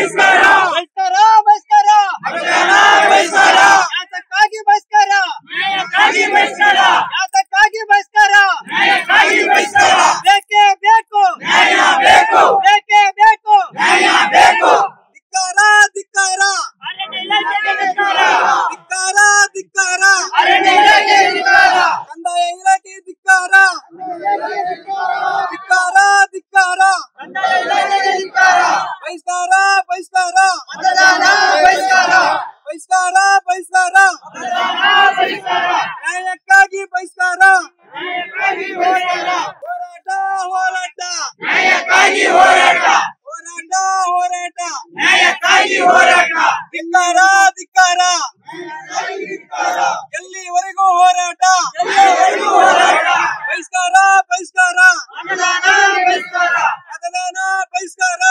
ಬಹಿಷ್ಕಾರ ಬಹಿಷ್ಕಾರ ಬಹಿಷ್ಕಾರ ಬಹಿಷ್ಕಾರ ಯಾತಕ್ಕಾಗಿ ಬಹಿಷ್ಕಾರ ನ್ಯಾಯಕ್ಕಾಗಿ ಬಹಿಷ್ಕಾರ ಯಾತಕ್ಕಾಗಿ ಬಹಿಷ್ಕಾರ ನ್ಯಾಯಕ್ಕಾಗಿ ಬಹಿಷ್ಕಾರ ಬೇಕೇ ಬೇಕು ನ್ಯಾಯ ಬೇಕು ಬೇಕೇ ಬೇಕು ನ್ಯಾಯ ಬೇಕು ಧಿಕ್ಕಾರ ಧಿಕ್ಕಾರ ಧಿಕ್ಕಾರ ಧಿಕ್ಕಾರ ಅರಣ್ಯ ಇಲಾಖೆ ಅಧಿಕಾರ ಕಂದಾಯ ಇಲಾಖೆ ಧಿಕ್ಕಾರ ಧಿಕ್ಕಾರ ಧಿಕ್ಕಾರ ಬಹಿಷ್ಕಾರ ಬಹಿಷ್ಕಾರ ಮತದಾನ ಬಹಿಷ್ಕಾರ ಬಹಿಷ್ಕಾರ ಬಹಿಷ್ಕಾರ ನ್ಯಾಯಕ್ಕಾಗಿ ಬಹಿಷ್ಕಾರ. ಹೋರಾಟ. ಹೋರಾಟ ನ್ಯಾಯಕ್ಕಾಗಿ ಹೋರಾಟ. ಹೋರಾಟ ಹೋರಾಟ. ನ್ಯಾಯಕ್ಕಾಗಿ ಹೋರಾಟ. ಧಿಕ್ಕಾರ ಧಿಕ್ಕಾರ ಎಲ್ಲಿವರೆಗೂ ಹೋರಾಟ? ಹೋರಾಟ? ಬಹಿಷ್ಕಾರ ಬಹಿಷ್ಕಾರ. ಮತದಾನ ಬಹಿಷ್ಕಾರ.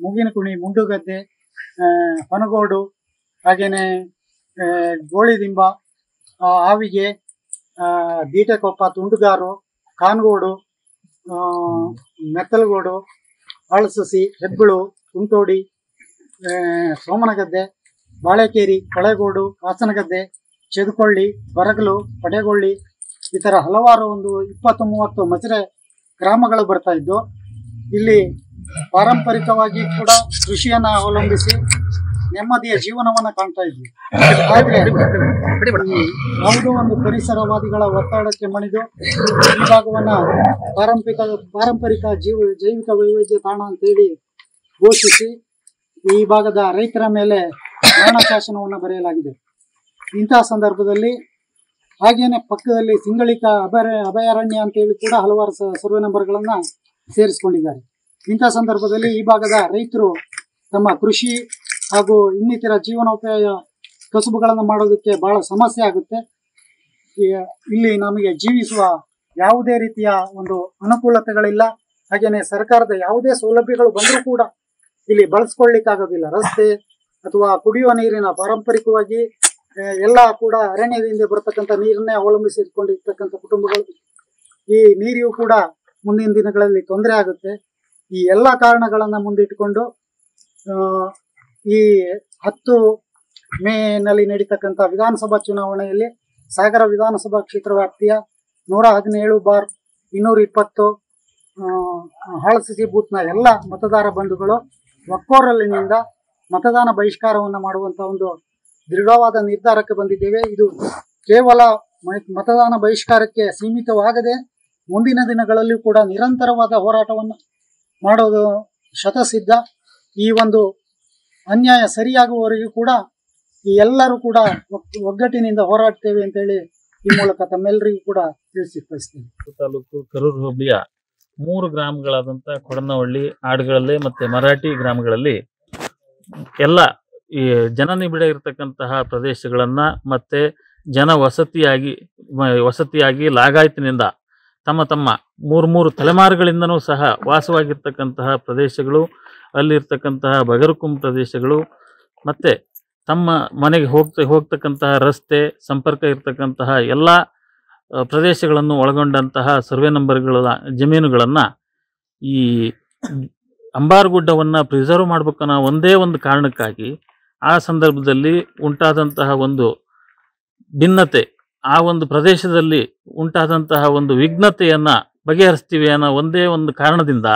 ಮುಗಿನಕುಣಿ ಮುಂಡುಗದ್ದೆ ಹೊನಗೋಡು ಹಾಗೇನೆ ಗೋಳಿದಿಂಬ ಆ, ಆವಿಗೆ ಆ, ದೀಟೆಕೊಪ್ಪ ತುಂಡುಗಾರು ಕಾನ್ಗೋಡು ಮೆತ್ತಲಗೋಡು ಅಳಸಸಿ ಹೆಬ್ಬಳು ಕುಂಟೋಡಿ ಸೋಮನಗದ್ದೆ ಬಾಳೆಕೇರಿ ಕಳೆಗೋಡು ಹಾಸನಗದ್ದೆ ಚದುಕೊಳ್ಳಿ ಬರಗಲು ಪಡೆಗೊಳ್ಳಿ ಈ ಥರ ಹಲವಾರು ಒಂದು ಇಪ್ಪತ್ತು ಮೂವತ್ತು ಮಚರೆ ಗ್ರಾಮಗಳು ಬರ್ತಾ ಇದ್ದು ಇಲ್ಲಿ ಪಾರಂಪರಿಕವಾಗಿ ಕೂಡ ಕೃಷಿಯನ್ನು ಅವಲಂಬಿಸಿ ನೆಮ್ಮದಿಯ ಜೀವನವನ್ನ ಕಾಣ್ತಾ ಇದ್ವಿ. ಆದ್ರೆ ಯಾವುದೋ ಒಂದು ಪರಿಸರವಾದಿಗಳ ಒತ್ತಡಕ್ಕೆ ಮಣಿದು ಈ ಭಾಗವನ್ನ ಪಾರಂಪರಿಕ ಪಾರಂಪರಿಕ ಜೀವ ಜೈವಿಕ ವೈವಿಧ್ಯ ತಾಣ ಅಂತ ಹೇಳಿ ಘೋಷಿಸಿ ಈ ಭಾಗದ ರೈತರ ಮೇಲೆ ಮರಣ ಶಾಸನವನ್ನು ಬರೆಯಲಾಗಿದೆ. ಇಂತಹ ಸಂದರ್ಭದಲ್ಲಿ ಹಾಗೇನೆ ಪಕ್ಕದಲ್ಲಿ ಸಿಂಗಳಿಕ ಅಭಯ ಅಭಯಾರಣ್ಯ ಅಂತೇಳಿ ಕೂಡ ಹಲವಾರು ಸರ್ವೆ ನಂಬರ್ಗಳನ್ನ ಸೇರಿಸಿಕೊಂಡಿದ್ದಾರೆ. ಇಂಥ ಸಂದರ್ಭದಲ್ಲಿ ಈ ಭಾಗದ ರೈತರು ತಮ್ಮ ಕೃಷಿ ಹಾಗೂ ಇನ್ನಿತರ ಜೀವನೋಪಾಯ ಕಸುಬುಗಳನ್ನು ಮಾಡೋದಕ್ಕೆ ಬಹಳ ಸಮಸ್ಯೆ ಆಗುತ್ತೆ. ಇಲ್ಲಿ ನಮಗೆ ಜೀವಿಸುವ ಯಾವುದೇ ರೀತಿಯ ಒಂದು ಅನುಕೂಲತೆಗಳಿಲ್ಲ. ಹಾಗೆಯೇ ಸರ್ಕಾರದ ಯಾವುದೇ ಸೌಲಭ್ಯಗಳು ಬಂದರೂ ಕೂಡ ಇಲ್ಲಿ ಬಳಸ್ಕೊಳ್ಳಿಕ್ಕಾಗೋದಿಲ್ಲ ರಸ್ತೆ ಅಥವಾ ಕುಡಿಯುವ ನೀರಿನ ಪಾರಂಪರಿಕವಾಗಿ ಎಲ್ಲ ಕೂಡ ಅರಣ್ಯದಿಂದ ಬರತಕ್ಕಂಥ ನೀರನ್ನೇ ಅವಲಂಬಿಸಿಕೊಂಡಿರ್ತಕ್ಕಂಥ ಕುಟುಂಬಗಳು, ಈ ನೀರಿಗೂ ಕೂಡ ಮುಂದಿನ ದಿನಗಳಲ್ಲಿ ತೊಂದರೆ ಆಗುತ್ತೆ. ಈ ಎಲ್ಲ ಕಾರಣಗಳನ್ನು ಮುಂದಿಟ್ಟುಕೊಂಡು ಈ ಹತ್ತು ಮೇನಲ್ಲಿ ನಡೀತಕ್ಕಂಥ ವಿಧಾನಸಭಾ ಚುನಾವಣೆಯಲ್ಲಿ ಸಾಗರ ವಿಧಾನಸಭಾ ಕ್ಷೇತ್ರ ವ್ಯಾಪ್ತಿಯ ನೂರ ಹದಿನೇಳು ಬಾರ್ ಇನ್ನೂರ ಇಪ್ಪತ್ತು ಬೂತ್ನ ಎಲ್ಲ ಮತದಾರ ಬಂಧುಗಳು ಒಕ್ಕೋರಲ್ಲಿನಿಂದ ಮತದಾನ ಬಹಿಷ್ಕಾರವನ್ನು ಮಾಡುವಂತ ಒಂದು ದೃಢವಾದ ನಿರ್ಧಾರಕ್ಕೆ ಬಂದಿದ್ದೇವೆ. ಇದು ಕೇವಲ ಮತದಾನ ಬಹಿಷ್ಕಾರಕ್ಕೆ ಸೀಮಿತವಾಗದೆ ಮುಂದಿನ ದಿನಗಳಲ್ಲೂ ಕೂಡ ನಿರಂತರವಾದ ಹೋರಾಟವನ್ನು ಮಾಡೋದು ಶತಸಿದ್ಧ ಈ ಒಂದು ಅನ್ಯಾಯ ಸರಿಯಾಗುವವರೆಗೂ ಕೂಡ ಈ ಎಲ್ಲರೂ ಕೂಡ ಒಗ್- ಒಗ್ಗಟ್ಟಿನಿಂದ ಹೋರಾಡ್ತೇವೆ ಅಂತೇಳಿ ಈ ಮೂಲಕ ತಮ್ಮೆಲ್ಲರಿಗೂ ಕೂಡ ತಿಳಿಸಿ ಬಯಸ್ತೇನೆ. ತಾಲೂಕು ಕರೂರು ಹೋಬಳಿಯ ಮೂರು ಗ್ರಾಮಗಳಾದಂಥ ಕೊಡನವಳ್ಳಿ ಆಡುಗಳಲ್ಲಿ ಮತ್ತೆ ಮರಾಠಿ ಗ್ರಾಮಗಳಲ್ಲಿ ಎಲ್ಲ ಈ ಜನನಿಬಿಡ ಇರತಕ್ಕಂತಹ ಪ್ರದೇಶಗಳನ್ನ ಮತ್ತೆ ಜನ ವಸತಿಯಾಗಿ ವಸತಿಯಾಗಿ ಲಾಗಾಯತಿನಿಂದ ತಮ್ಮ ತಮ್ಮ ಮೂರು ಮೂರು ತಲೆಮಾರುಗಳಿಂದನೂ ಸಹ ವಾಸವಾಗಿರ್ತಕ್ಕಂತಹ ಪ್ರದೇಶಗಳು ಅಲ್ಲಿರ್ತಕ್ಕಂತಹ ಬಗರುಕುಂ ಪ್ರದೇಶಗಳು ಮತ್ತು ತಮ್ಮ ಮನೆಗೆ ಹೋಗ್ತ, ಹೋಗ್ತಕ್ಕಂತಹ ರಸ್ತೆ, ಸಂಪರ್ಕ ಇರತಕ್ಕಂತಹ ಎಲ್ಲ ಪ್ರದೇಶಗಳನ್ನು ಒಳಗೊಂಡಂತಹ ಸರ್ವೆ ನಂಬರ್ಗಳ ಜಮೀನುಗಳನ್ನು ಈ ಅಂಬಾರಗುಡ್ಡವನ್ನು ಪ್ರಿಸರ್ವ್ ಮಾಡ್ಬೇಕನ್ನೋ ಒಂದೇ ಒಂದು ಕಾರಣಕ್ಕಾಗಿ ಆ ಸಂದರ್ಭದಲ್ಲಿ ಉಂಟಾದಂತಹ ಒಂದು ಭಿನ್ನತೆ, ಆ ಒಂದು ಪ್ರದೇಶದಲ್ಲಿ ಉಂಟಾದಂತಹ ಒಂದು ವಿಘ್ನತೆಯನ್ನು ಬಗೆಹರಿಸ್ತೀವಿ ಅನ್ನೋ ಒಂದೇ ಒಂದು ಕಾರಣದಿಂದ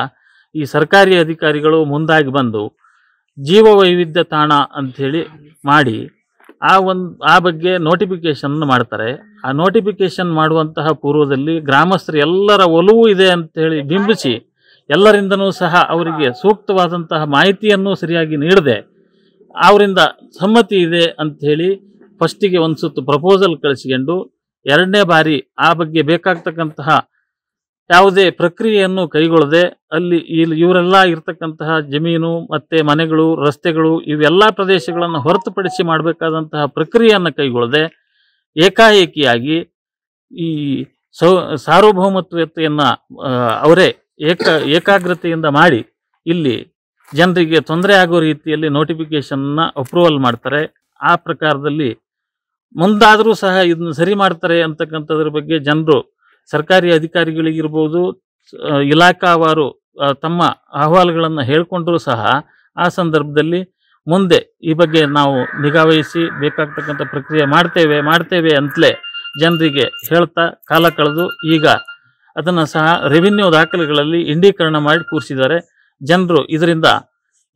ಈ ಸರ್ಕಾರಿ ಅಧಿಕಾರಿಗಳು ಮುಂದಾಗಿ ಬಂದು ಜೀವ ವೈವಿಧ್ಯ ತಾಣ ಅಂಥೇಳಿ ಮಾಡಿ ಆ ಒಂದು, ಆ ಬಗ್ಗೆ ನೋಟಿಫಿಕೇಶನ್ ಮಾಡ್ತಾರೆ. ಆ ನೋಟಿಫಿಕೇಶನ್ ಮಾಡುವಂತಹ ಪೂರ್ವದಲ್ಲಿ ಗ್ರಾಮಸ್ಥರು ಎಲ್ಲರ ಒಲವು ಇದೆ ಅಂತೇಳಿ ಬಿಂಬಿಸಿ ಎಲ್ಲರಿಂದನೂ ಸಹ ಅವರಿಗೆ ಸೂಕ್ತವಾದಂತಹ ಮಾಹಿತಿಯನ್ನು ಸರಿಯಾಗಿ ನೀಡದೆ ಅವರಿಂದ ಸಮ್ಮತಿ ಇದೆ ಅಂಥೇಳಿ ಫಸ್ಟಿಗೆ ಒಂದು ಸುತ್ತು ಪ್ರಪೋಸಲ್ ಕಳಿಸಿಕೊಂಡು ಎರಡನೇ ಬಾರಿ ಆ ಬಗ್ಗೆ ಬೇಕಾಗ್ತಕ್ಕಂತಹ ಯಾವುದೇ ಪ್ರಕ್ರಿಯೆಯನ್ನು ಕೈಗೊಳ್ಳದೆ ಅಲ್ಲಿ ಇವರೆಲ್ಲ ಇರತಕ್ಕಂತಹ ಜಮೀನು ಮತ್ತೆ ಮನೆಗಳು, ರಸ್ತೆಗಳು ಇವೆಲ್ಲ ಪ್ರದೇಶಗಳನ್ನು ಹೊರತುಪಡಿಸಿ ಮಾಡಬೇಕಾದಂತಹ ಪ್ರಕ್ರಿಯೆಯನ್ನು ಕೈಗೊಳ್ಳದೆ ಏಕಾಏಕಿಯಾಗಿ ಈ ಸೌ, ಸಾರ್ವಭೌಮತ್ವತೆಯನ್ನು ಅವರೇ ಏಕ, ಏಕಾಗ್ರತೆಯಿಂದ ಮಾಡಿ ಇಲ್ಲಿ ಜನರಿಗೆ ತೊಂದರೆ ಆಗೋ ರೀತಿಯಲ್ಲಿ ನೋಟಿಫಿಕೇಶನ್ನ ಅಪ್ರೂವಲ್ ಮಾಡ್ತಾರೆ. ಆ ಪ್ರಕಾರದಲ್ಲಿ ಮುಂದಾದರೂ ಸಹ ಇದನ್ನು ಸರಿ ಮಾಡ್ತಾರೆ ಅಂತಕ್ಕಂಥದ್ರ ಬಗ್ಗೆ ಜನರು ಸರ್ಕಾರಿ ಅಧಿಕಾರಿಗಳಿಗಿರ್ಬೋದು ಇಲಾಖಾವಾರು ತಮ್ಮ ಅಹವಾಲುಗಳನ್ನು ಹೇಳಿಕೊಂಡ್ರೂ ಸಹ ಆ ಸಂದರ್ಭದಲ್ಲಿ ಮುಂದೆ ಈ ಬಗ್ಗೆ ನಾವು ನಿಗಾವಹಿಸಿ ಬೇಕಾಗ್ತಕ್ಕಂಥ ಪ್ರಕ್ರಿಯೆ ಮಾಡ್ತೇವೆ ಮಾಡ್ತೇವೆ ಅಂತಲೇ ಜನರಿಗೆ ಹೇಳ್ತಾ ಕಾಲ ಕಳೆದು ಈಗ ಅದನ್ನು ಸಹ ರೆವಿನ್ಯೂ ದಾಖಲೆಗಳಲ್ಲಿ ಇಂಡೀಕರಣ ಮಾಡಿ ಕೂರಿಸಿದ್ದಾರೆ. ಜನರು ಇದರಿಂದ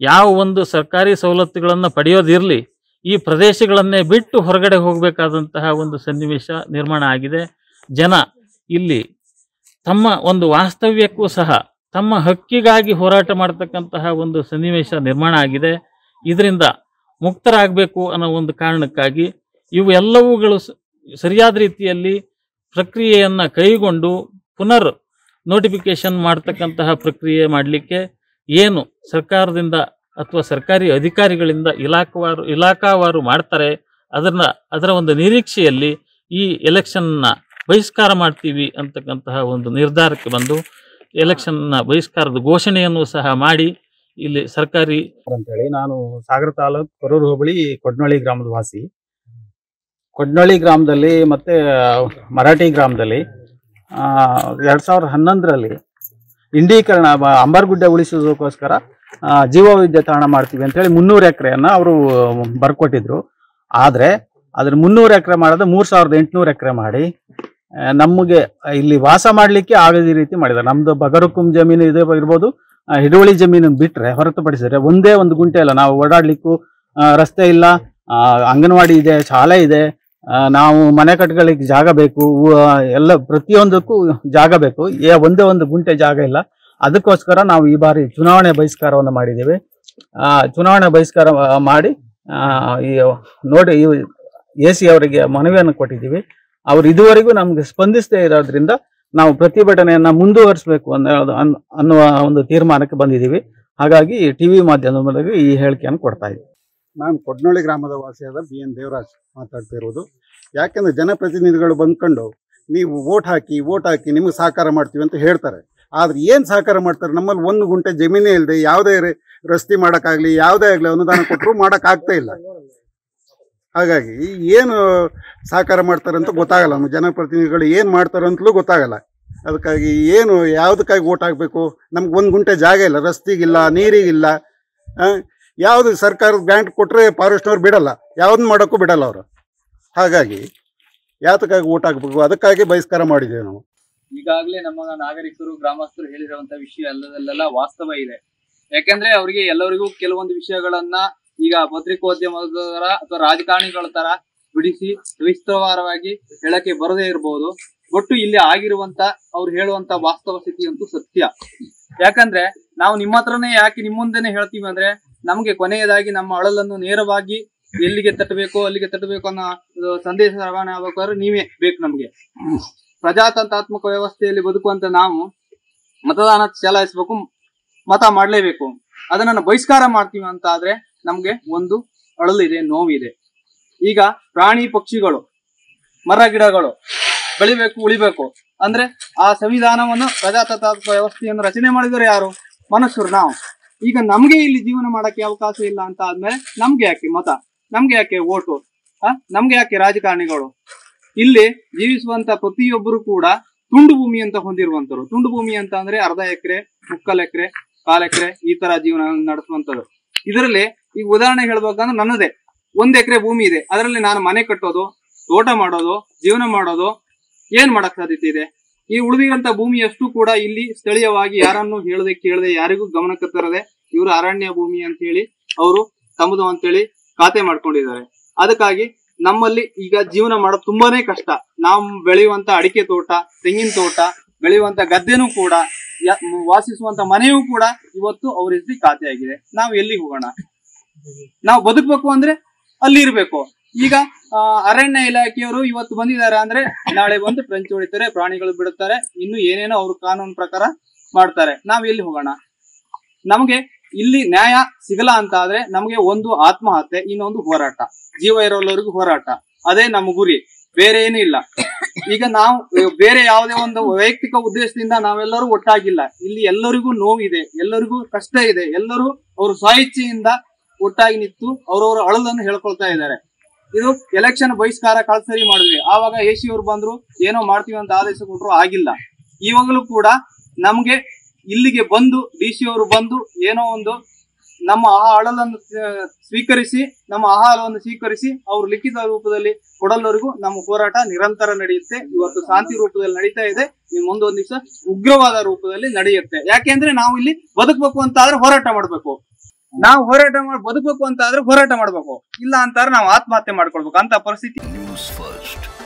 ಯಾವ ಒಂದು ಸರ್ಕಾರಿ ಸವಲತ್ತುಗಳನ್ನು ಪಡೆಯೋದಿರಲಿ, ಈ ಪ್ರದೇಶಗಳನ್ನೇ ಬಿಟ್ಟು ಹೊರಗಡೆ ಹೋಗಬೇಕಾದಂತಹ ಒಂದು ಸನ್ನಿವೇಶ ನಿರ್ಮಾಣ ಆಗಿದೆ. ಜನ ಇಲ್ಲಿ ತಮ್ಮ ಒಂದು ವಾಸ್ತವ್ಯಕ್ಕೂ ಸಹ ತಮ್ಮ ಹಕ್ಕಿಗಾಗಿ ಹೋರಾಟ ಮಾಡತಕ್ಕಂತಹ ಒಂದು ಸನ್ನಿವೇಶ ನಿರ್ಮಾಣ ಆಗಿದೆ. ಇದರಿಂದ ಮುಕ್ತರಾಗಬೇಕು ಅನ್ನೋ ಒಂದು ಕಾರಣಕ್ಕಾಗಿ ಇವೆಲ್ಲವುಗಳು ಸರಿಯಾದ ರೀತಿಯಲ್ಲಿ ಪ್ರಕ್ರಿಯೆಯನ್ನು ಕೈಗೊಂಡು ಪುನರ್ ನೋಟಿಫಿಕೇಶನ್ ಮಾಡ್ತಕ್ಕಂತಹ ಪ್ರಕ್ರಿಯೆ ಮಾಡಲಿಕ್ಕೆ ಏನು ಸರ್ಕಾರದಿಂದ ಅಥವಾ ಸರ್ಕಾರಿ ಅಧಿಕಾರಿಗಳಿಂದ ಇಲಾಖಾವಾರು ಇಲಾಖಾವಾರು ಮಾಡ್ತಾರೆ. ಅದನ್ನು, ಅದರ ಒಂದು ನಿರೀಕ್ಷೆಯಲ್ಲಿ ಈ ಎಲೆಕ್ಷನ್ನ ಬಹಿಷ್ಕಾರ ಮಾಡ್ತೀವಿ ಅಂತಕ್ಕಂತಹ ಒಂದು ನಿರ್ಧಾರಕ್ಕೆ ಬಂದು ಎಲೆಕ್ಷನ್ನ ಬಹಿಷ್ಕಾರದ ಘೋಷಣೆಯನ್ನು ಸಹ ಮಾಡಿ ಇಲ್ಲಿ ಸರ್ಕಾರಿ ಅಂತೇಳಿ ನಾನು ಸಾಗರ ತಾಲೂಕ್ ಕೊರೂರು ಹೋಬಳಿ ಕೊಡ್ನಳ್ಳಿ ಗ್ರಾಮದ ವಾಸಿ. ಕೊಡ್ನಳ್ಳಿ ಗ್ರಾಮದಲ್ಲಿ ಮತ್ತೆ ಮರಾಠಿ ಗ್ರಾಮದಲ್ಲಿ ಎರಡು ಸಾವಿರದ ಹನ್ನೊಂದರಲ್ಲಿ ಇಂಡೀಕರಣ ಅಂಬಾರ್ಗುಡ್ಡೆ ಉಳಿಸೋದಕ್ಕೋಸ್ಕರ ಜೀವ ಜೀವವೈದ್ಯ ತಾಣ ಮಾಡ್ತೀವಿ ಅಂತೇಳಿ ಮುನ್ನೂರು ಎಕರೆಯನ್ನು ಅವರು ಬರ್ಕೊಟ್ಟಿದ್ರು. ಆದರೆ ಅದ್ರ ಮುನ್ನೂರು ಎಕರೆ ಮಾಡೋದು ಮೂರು ಸಾವಿರದ ಎಂಟುನೂರು ಎಕರೆ ಮಾಡಿ ನಮಗೆ ಇಲ್ಲಿ ವಾಸ ಮಾಡಲಿಕ್ಕೆ ಆಗದ ರೀತಿ ಮಾಡಿದ್ದಾರೆ. ನಮ್ಮದು ಬಗರುಕುಂ ಜಮೀನು ಇದೆ ಇರ್ಬೋದು ಹಿಡುವಳಿ ಜಮೀನು ಬಿಟ್ರೆ ಹೊರತುಪಡಿಸಿದ್ರೆ ಒಂದೇ ಒಂದು ಗುಂಟೆ ಇಲ್ಲ ನಾವು ಓಡಾಡಲಿಕ್ಕೂ ರಸ್ತೆ ಇಲ್ಲ. ಅಂಗನವಾಡಿ ಇದೆ, ಶಾಲೆ ಇದೆ. ನಾವು ಮನೆ ಕಟ್ಟಗಳಿಗೆ ಜಾಗ ಬೇಕು. ಎಲ್ಲ ಪ್ರತಿಯೊಂದಕ್ಕೂ ಜಾಗ ಬೇಕು. ಏ, ಒಂದೇ ಒಂದು ಗುಂಟೆ ಜಾಗ ಇಲ್ಲ. ಅದಕ್ಕೋಸ್ಕರ ನಾವು ಈ ಬಾರಿ ಚುನಾವಣೆ ಬಹಿಷ್ಕಾರವನ್ನು ಮಾಡಿದ್ದೀವಿ. ಚುನಾವಣೆ ಬಹಿಷ್ಕಾರ ಮಾಡಿ ಈ, ನೋಡಿ ಎ ಸಿ ಅವರಿಗೆ ಮನವಿಯನ್ನು ಕೊಟ್ಟಿದ್ದೀವಿ. ಅವ್ರು ಇದುವರೆಗೂ ನಮ್ಗೆ ಸ್ಪಂದಿಸದೇ ಇರೋದ್ರಿಂದ ನಾವು ಪ್ರತಿಭಟನೆಯನ್ನ ಮುಂದುವರಿಸಬೇಕು ಅನ್ನೋದು ಅನ್- ಅನ್ನುವ ಒಂದು ತೀರ್ಮಾನಕ್ಕೆ ಬಂದಿದ್ದೀವಿ. ಹಾಗಾಗಿ ಟಿವಿ ಮಾಧ್ಯಮದ ಮೂಲಕ ಈ ಹೇಳಿಕೆಯನ್ನು ಕೊಡ್ತಾ ಇದ್ದೀವಿ. ನಾನು ಕೊಡ್ನಳ್ಳಿ ಗ್ರಾಮದ ವಾಸಿಯಾದ ಬಿ ಎನ್ ದೇವರಾಜ್ ಮಾತಾಡ್ತಾ ಇರೋದು. ಯಾಕೆಂದ್ರೆ ಜನಪ್ರತಿನಿಧಿಗಳು ಬಂದ್ಕೊಂಡು ನೀವು ವೋಟ್ ಹಾಕಿ ವೋಟ್ ಹಾಕಿ ನಿಮಗೆ ಸಹಕಾರ ಮಾಡ್ತೀವಿ ಅಂತ ಹೇಳ್ತಾರೆ. ಆದ್ರೆ ಏನು ಸಹಕಾರ ಮಾಡ್ತಾರೆ? ನಮ್ಮಲ್ಲಿ ಒಂದು ಗುಂಟೆ ಜಮೀನೇ ಇಲ್ಲದೆ ಯಾವುದೇ ರಸ್ತೆ ಮಾಡೋಕ್ಕಾಗಲಿ, ಯಾವುದೇ ಆಗಲಿ ಅನುದಾನ ಕೊಟ್ಟರು ಮಾಡೋಕ್ಕಾಗ್ತಾ ಇಲ್ಲ. ಹಾಗಾಗಿ ಏನು ಸಹಕಾರ ಮಾಡ್ತಾರಂತ ಗೊತ್ತಾಗಲ್ಲ. ನಮ್ಮ ಜನಪ್ರತಿನಿಧಿಗಳು ಏನು ಮಾಡ್ತಾರಂತಲೂ ಗೊತ್ತಾಗಲ್ಲ. ಅದಕ್ಕಾಗಿ ಏನು ಯಾವುದಕ್ಕಾಗಿ ವೋಟ್ ಹಾಕಬೇಕು? ನಮ್ಗೆ ಒಂದು ಗುಂಟೆ ಜಾಗ ಇಲ್ಲ. ರಸ್ತೆಗಿಲ್ಲ, ನೀರಿಗಿಲ್ಲ ಯಾವುದು ಸರ್ಕಾರದ ಗ್ರಾಂಟ್ ಕೊಟ್ಟರೆ ಫಾರೆಸ್ಟ್ನವ್ರು ಬಿಡಲ್ಲ. ಯಾವ್ದನ್ನ ಮಾಡೋಕ್ಕೂ ಬಿಡಲ್ಲ ಅವರು. ಹಾಗಾಗಿ ಯಾತಕ್ಕಾಗಿ ಓಟ್ ಹಾಕಬೇಕು? ಅದಕ್ಕಾಗಿ ಬಹಿಷ್ಕಾರ ಮಾಡಿದ್ದೇವೆ ನಾವು. ಈಗಾಗಲೇ ನಮ್ಮ ನಾಗರಿಕರು, ಗ್ರಾಮಸ್ಥರು ಹೇಳಿರುವಂತಹ ವಿಷಯ ಅಲ್ಲದಲ್ಲೆಲ್ಲ ವಾಸ್ತವ ಇದೆ. ಯಾಕಂದ್ರೆ ಅವರಿಗೆ ಎಲ್ಲರಿಗೂ ಕೆಲವೊಂದು ವಿಷಯಗಳನ್ನ ಈಗ ಪತ್ರಿಕೋದ್ಯಮದವರ ಅಥವಾ ರಾಜಕಾರಣಿಗಳ ತರ ಬಿಡಿಸಿ ವಿಸ್ತಾರವಾಗಿ ಹೇಳಕ್ಕೆ ಬರದೇ ಇರಬಹುದು ಒಟ್ಟು ಇಲ್ಲಿ ಆಗಿರುವಂತ ಅವ್ರು ಹೇಳುವಂತ ವಾಸ್ತವ ಸ್ಥಿತಿ ಅಂತೂ ಸತ್ಯ. ಯಾಕಂದ್ರೆ ನಾವು ನಿಮ್ಮ ಹತ್ರನೇ ಯಾಕೆ ನಿಮ್ಮ ಮುಂದೆನೆ ಹೇಳ್ತೀವಿ ಅಂದ್ರೆ ನಮ್ಗೆ ಕೊನೆಯದಾಗಿ ನಮ್ಮ ಅಳಲನ್ನು ನೇರವಾಗಿ ಎಲ್ಲಿಗೆ ತಟ್ಟಬೇಕು ಅಲ್ಲಿಗೆ ತಟ್ಟಬೇಕು ಅನ್ನೋ ಸಂದೇಶ ರವಾನೆ ಆಗ್ಬೇಕಾದ್ರೆ ನೀವೇ ಬೇಕು ನಮ್ಗೆ. ಪ್ರಜಾತಂತ್ರಾತ್ಮಕ ವ್ಯವಸ್ಥೆಯಲ್ಲಿ ಬದುಕುವಂತ ನಾವು ಮತದಾನ ಚಲಾಯಿಸಬೇಕು, ಮತ ಮಾಡ್ಲೇಬೇಕು. ಅದನ್ನ ಬಹಿಷ್ಕಾರ ಮಾಡ್ತೀವಿ ಅಂತ ಆದ್ರೆ ನಮ್ಗೆ ಒಂದು ಅಳಲಿದೆ, ನೋವಿದೆ. ಈಗ ಪ್ರಾಣಿ ಪಕ್ಷಿಗಳು, ಮರ ಗಿಡಗಳು ಬೆಳಿಬೇಕು, ಉಳಿಬೇಕು. ಅಂದ್ರೆ ಆ ಸಂವಿಧಾನವನ್ನು ಪ್ರಜಾತಂತ್ರಾತ್ಮಕ ವ್ಯವಸ್ಥೆಯನ್ನು ರಚನೆ ಮಾಡಿದರೆ ಯಾರು? ಮನುಷ್ಯರು, ನಾವು. ಈಗ ನಮ್ಗೆ ಇಲ್ಲಿ ಜೀವನ ಮಾಡಕ್ಕೆ ಅವಕಾಶ ಇಲ್ಲ ಅಂತ ಆದ್ಮೇಲೆ ನಮ್ಗೆ ಯಾಕೆ ಮತ? ನಮ್ಗೆ ಯಾಕೆ ಓಟು? ಆ? ನಮ್ಗೆ ಯಾಕೆ ರಾಜಕಾರಣಿಗಳು? ಇಲ್ಲಿ ಜೀವಿಸುವಂತ ಪ್ರತಿಯೊಬ್ಬರು ಕೂಡ ತುಂಡು ಭೂಮಿ ಅಂತ ಹೊಂದಿರುವಂತರು ತುಂಡು ಭೂಮಿ ಅಂತ ಅಂದ್ರೆ ಅರ್ಧ ಎಕರೆ, ಮುಕ್ಕಾಲ್ ಎಕರೆ, ಕಾಲ್ ಎಕರೆ ಈ ತರ ಜೀವನ ನಡೆಸುವಂತದ್ದು ಇದರಲ್ಲಿ ಈಗ ಉದಾಹರಣೆ ಹೇಳ್ಬೇಕಂದ್ರೆ ನನ್ನದೇ. ಒಂದ್ ಎಕರೆ ಭೂಮಿ ಇದೆ. ಅದರಲ್ಲಿ ನಾನು ಮನೆ ಕಟ್ಟೋದು, ತೋಟ ಮಾಡೋದು, ಜೀವನ ಮಾಡೋದು, ಏನ್ ಮಾಡಕ್ ಸಾಧ್ಯತೆ ಇದೆ? ಈ ಉಳಿದಿರುವಂತ ಭೂಮಿಯಷ್ಟು ಕೂಡ ಇಲ್ಲಿ ಸ್ಥಳೀಯವಾಗಿ ಯಾರನ್ನು ಹೇಳದೆ ಕೇಳದೆ ಯಾರಿಗೂ ಗಮನಕ್ಕೆ ತರದೆ ಇವರು ಅರಣ್ಯ ಭೂಮಿ ಅಂತ ಹೇಳಿ ಅವರು ತಮ್ಮದು ಅಂತೇಳಿ ಖಾತೆ ಮಾಡ್ಕೊಂಡಿದ್ದಾರೆ. ಅದಕ್ಕಾಗಿ ನಮ್ಮಲ್ಲಿ ಈಗ ಜೀವನ ಮಾಡೋದು ತುಂಬಾನೇ ಕಷ್ಟ. ನಾವು ಬೆಳೆಯುವಂತ ಅಡಿಕೆ ತೋಟ, ತೆಂಗಿನ ತೋಟ, ಬೆಳೆಯುವಂತ ಗದ್ದೆನೂ ಕೂಡ ವಾಸಿಸುವಂತ ಮನೆಯೂ ಕೂಡ ಇವತ್ತು ಅವ್ರ ಹೆಸರಿ ಖಾತೆ ಆಗಿದೆ ನಾವು ಎಲ್ಲಿ ಹೋಗೋಣ? ನಾವು ಬದುಕಬೇಕು ಅಂದ್ರೆ ಅಲ್ಲಿ ಇರ್ಬೇಕು. ಈಗ ಅರಣ್ಯ ಇಲಾಖೆಯವರು ಇವತ್ತು ಬಂದಿದ್ದಾರೆ ಅಂದ್ರೆ ನಾಳೆ ಬಂದು ಫ್ರೆಂಚ್ ಹೊಡಿತಾರೆ, ಪ್ರಾಣಿಗಳು ಬಿಡುತ್ತಾರೆ, ಇನ್ನು ಏನೇನೋ ಅವ್ರ ಕಾನೂನು ಪ್ರಕಾರ ಮಾಡ್ತಾರೆ. ನಾವ್ ಎಲ್ಲಿ ಹೋಗೋಣ? ನಮಗೆ ಇಲ್ಲಿ ನ್ಯಾಯ ಸಿಗಲ್ಲ ಅಂತ ಆದ್ರೆ ನಮಗೆ ಒಂದು ಆತ್ಮಹತ್ಯೆ, ಇನ್ನೊಂದು ಹೋರಾಟ. ಜೀವ ಇರೋಲ್ಲವರಿಗೂ ಹೋರಾಟ. ಅದೇ ನಮ್ಮ ಗುರಿ. ಬೇರೆ ಏನು ಇಲ್ಲ. ಈಗ ನಾವು, ಬೇರೆ ಯಾವುದೇ ಒಂದು ವೈಯಕ್ತಿಕ ಉದ್ದೇಶದಿಂದ ನಾವೆಲ್ಲರೂ ಒಟ್ಟಾಗಿಲ್ಲ. ಇಲ್ಲಿ ಎಲ್ಲರಿಗೂ ನೋವಿದೆ, ಎಲ್ಲರಿಗೂ ಕಷ್ಟ ಇದೆ, ಎಲ್ಲರೂ ಅವರು ಸ್ವಇಚ್ಛೆಯಿಂದ ಒಟ್ಟಾಗಿ ನಿಂತು ಅವರವರ ಅಳಲನ್ನು ಹೇಳ್ಕೊಳ್ತಾ ಇದ್ದಾರೆ. ಇದು ಎಲೆಕ್ಷನ್ ಬಹಿಷ್ಕಾರ ಕಳ್ಸರಿ ಮಾಡಿದ್ವಿ. ಆವಾಗ ಎ ಅವರು ಬಂದ್ರು, ಏನೋ ಮಾಡ್ತೀವಿ ಅಂತ ಆದೇಶ ಕೊಟ್ರು ಆಗಿಲ್ಲ. ಇವಾಗಲೂ ಕೂಡ ನಮ್ಗೆ ಇಲ್ಲಿಗೆ ಬಂದು, ಡಿ ಸಿ ಅವರು ಬಂದು, ಏನೋ ಒಂದು ನಮ್ಮ ಆ ಅಳಲನ್ನು ಸ್ವೀಕರಿಸಿ, ನಮ್ಮ ಆಹಾರವನ್ನು ಸ್ವೀಕರಿಸಿ, ಅವರು ಲಿಖಿತ ರೂಪದಲ್ಲಿ ಕೊಡಲ್ವರೆಗೂ ನಮ್ಮ ಹೋರಾಟ ನಿರಂತರ ನಡೆಯುತ್ತೆ. ಇವತ್ತು ಶಾಂತಿ ರೂಪದಲ್ಲಿ ನಡೀತಾ ಇದೆ. ಮುಂದೊಂದು ದಿವಸ ಉಗ್ರವಾದ ರೂಪದಲ್ಲಿ ನಡೆಯುತ್ತೆ. ಯಾಕೆಂದ್ರೆ ನಾವು ಇಲ್ಲಿ ಬದುಕಬೇಕು ಅಂತ ಆದ್ರೆ ಹೋರಾಟ ಮಾಡ್ಬೇಕು. ನಾವು ಹೋರಾಟ ಮಾಡಿ, ಬದುಕಬೇಕು ಅಂತ ಆದ್ರೆ ಹೋರಾಟ ಮಾಡ್ಬೇಕು. ಇಲ್ಲ ಅಂತಾರೆ ನಾವು ಆತ್ಮಹತ್ಯೆ ಮಾಡ್ಕೊಳ್ಬೇಕು ಅಂತ ಪರಿಸ್ಥಿತಿ. News first